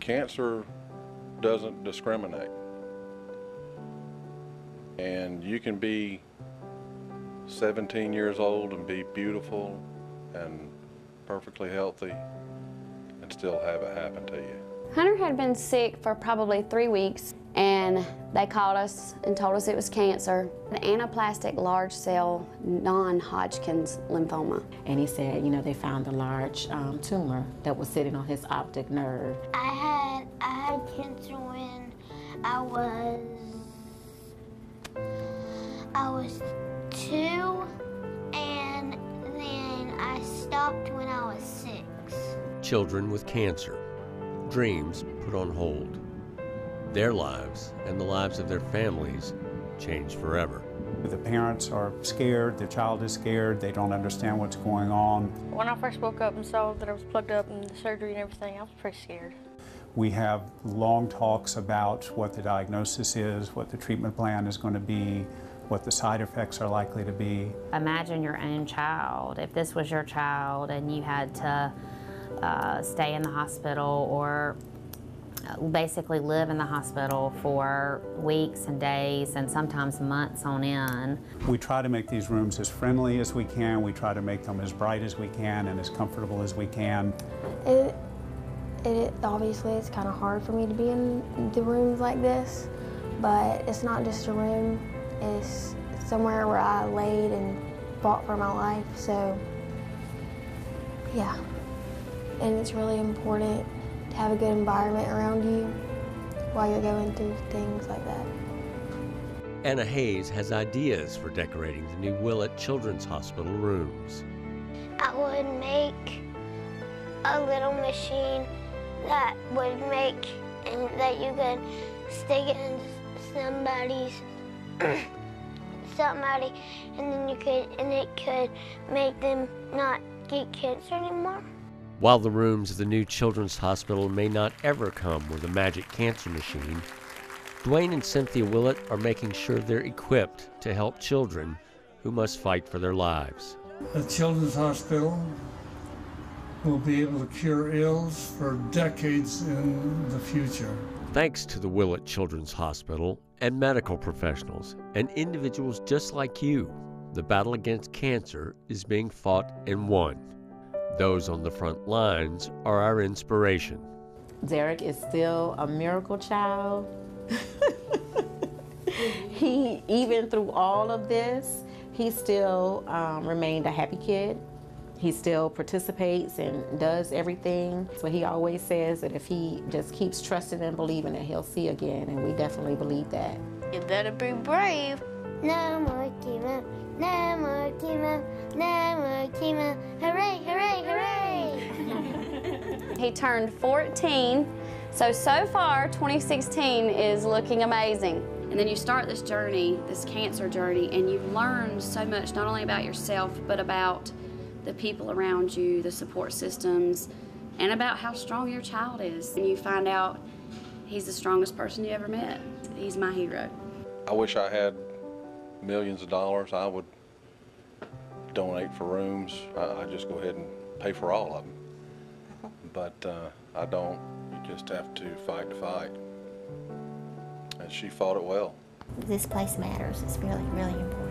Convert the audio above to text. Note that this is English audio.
cancer doesn't discriminate. And you can be 17 years old and be beautiful and perfectly healthy and still have it happen to you. Hunter had been sick for probably three weeks and they called us and told us it was cancer, an anaplastic large cell non-Hodgkin's lymphoma. And he said, you know, they found a large um, tumor that was sitting on his optic nerve. I had I had cancer when I was I was two, and then I stopped when I was six. Children with cancer, dreams put on hold. Their lives and the lives of their families change forever. The parents are scared, their child is scared, they don't understand what's going on. When I first woke up and saw that I was plugged up and the surgery and everything, I was pretty scared. We have long talks about what the diagnosis is, what the treatment plan is going to be, what the side effects are likely to be. Imagine your own child. If this was your child and you had to uh, stay in the hospital or basically live in the hospital for weeks and days and sometimes months on end. We try to make these rooms as friendly as we can. We try to make them as bright as we can and as comfortable as we can. It, it obviously it's kind of hard for me to be in the rooms like this, but it's not just a room. It's somewhere where I laid and fought for my life. So, yeah, and it's really important to have a good environment around you while you're going through things like that. Anna Hayes has ideas for decorating the new Willett Children's Hospital rooms. I would make a little machine that would make and that you could stick it in somebody's somebody and then you could and it could make them not get cancer anymore. While the rooms of the new Children's Hospital may not ever come with a magic cancer machine, Dwayne and Cynthia Willett are making sure they're equipped to help children who must fight for their lives. The Children's Hospital will be able to cure ills for decades in the future. Thanks to the Willett Children's Hospital and medical professionals and individuals just like you, the battle against cancer is being fought and won. Those on the front lines are our inspiration. Derek is still a miracle child. he, even through all of this, he still um, remained a happy kid. He still participates and does everything. So he always says that if he just keeps trusting and believing that he'll see again, and we definitely believe that. You better be brave. No more chemo, no more chemo, no more chemo. Hooray, hooray, hooray! he turned 14, so so far 2016 is looking amazing. And then you start this journey, this cancer journey, and you learn so much not only about yourself, but about the people around you, the support systems, and about how strong your child is. And you find out he's the strongest person you ever met. He's my hero. I wish I had millions of dollars, I would donate for rooms. I, I just go ahead and pay for all of them. But uh, I don't. You just have to fight the fight. And she fought it well. This place matters. It's really, really important.